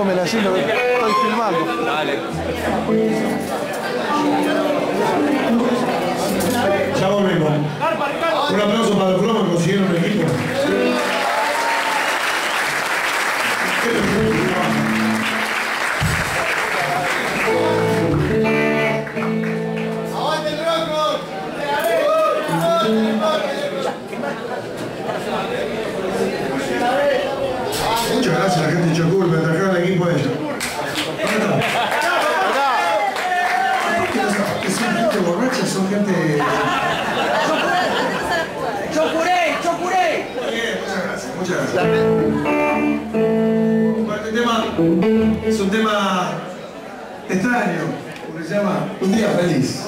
diciendo que estoy filmando. Dale. Ya volvemos. Un aplauso para flomos que consiguieron el equipo. ¡Chocuré! ¡Chocuré! Bien, muchas gracias, muchas gracias. Bueno, este tema es un tema extraño, porque se llama Un día feliz.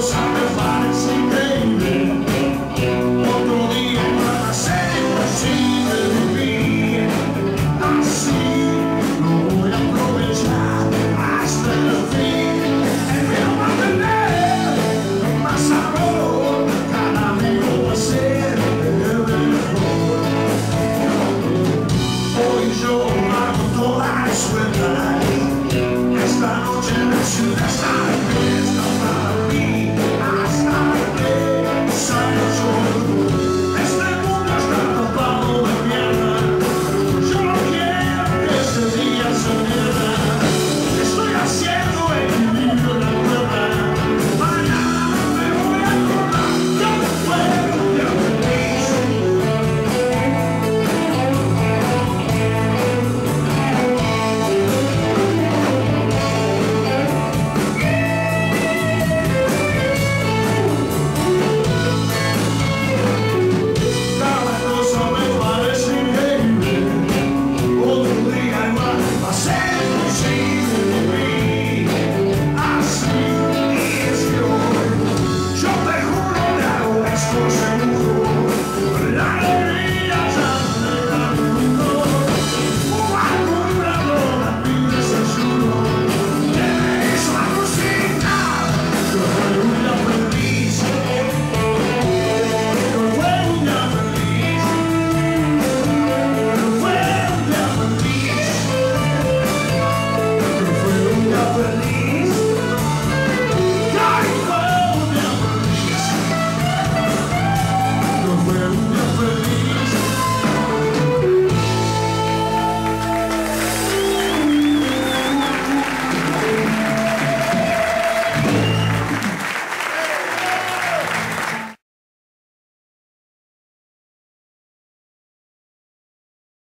Dios.